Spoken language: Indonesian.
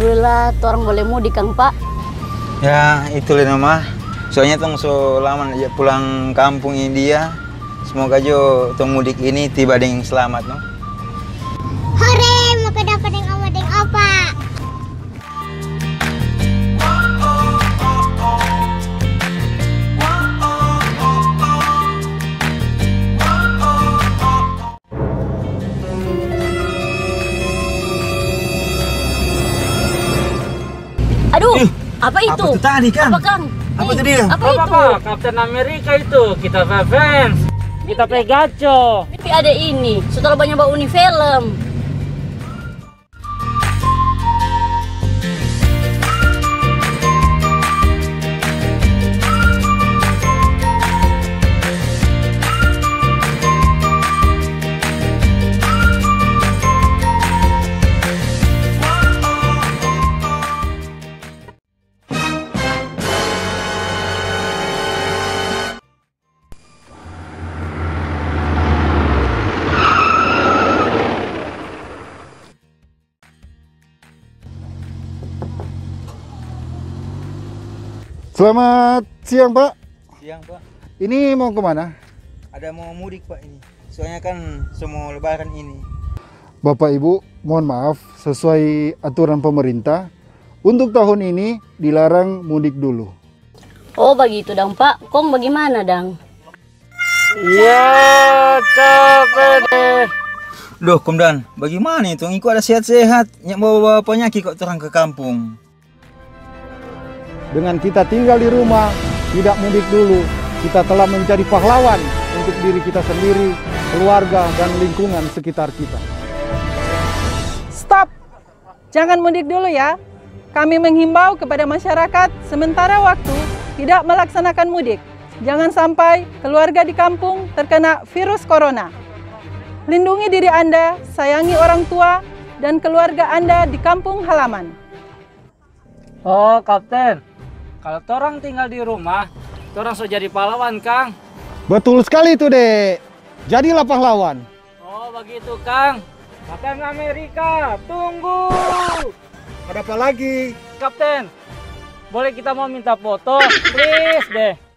Alhamdulillah, orang boleh mudik Kang Pak. Ya, itulah nama. Soalnya tong so lama aja pulang kampung ini dia. Semoga jo tong mudik ini tiba dengan selamat, no. Hore, mau dapat yang Aduh, apa itu? apa itu tadi, Kang? Apa Kang? Apa itu dia? Apa Apa itu? apa? Kapten Amerika itu. Kita fans. Kita play gacho. Tapi ada ini, setelah banyak bawa uni film. Selamat siang Pak. Siang, Pak. Ini mau ke mana? Ada mau mudik, Pak ini. Soalnya kan semua lebaran ini. Bapak Ibu, mohon maaf, sesuai aturan pemerintah, untuk tahun ini dilarang mudik dulu. Oh begitu dang Pak. Kong bagaimana dang? Ya capek deh. Loh, Komdan, bagaimana itu? Iku ada sehat-sehat, nyak bawa-bawa penyakit kok terang ke kampung. Dengan kita tinggal di rumah, tidak mudik dulu, kita telah mencari pahlawan untuk diri kita sendiri, keluarga, dan lingkungan sekitar kita. Stop! Jangan mudik dulu ya. Kami menghimbau kepada masyarakat sementara waktu tidak melaksanakan mudik. Jangan sampai keluarga di kampung terkena virus corona. Lindungi diri Anda, sayangi orang tua dan keluarga Anda di kampung halaman. Oh, Kapten. Kalau torang tinggal di rumah, torang so jadi pahlawan, Kang. Betul sekali itu, Dek. Jadilah pahlawan. Oh, begitu, Kang. Kapten Amerika, tunggu. Ada apa lagi? Kapten, boleh kita mau minta foto? Please deh.